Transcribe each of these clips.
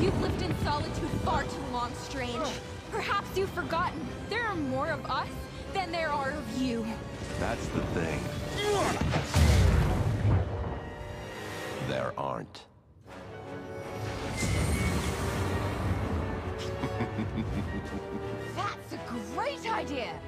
You've lived in solitude far too long, Strange. Perhaps you've forgotten there are more of us than there are of you. That's the thing. There aren't. That's a great idea!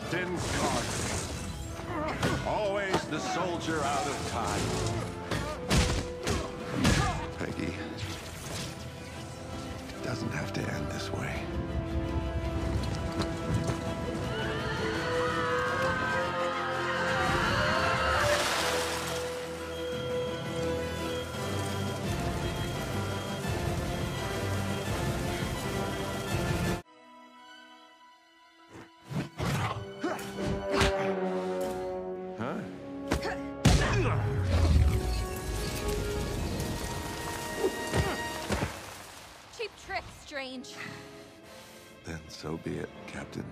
Captain Carter. Always the soldier out of time. Peggy. It doesn't have to end this way. Strange. Then so be it, Captain.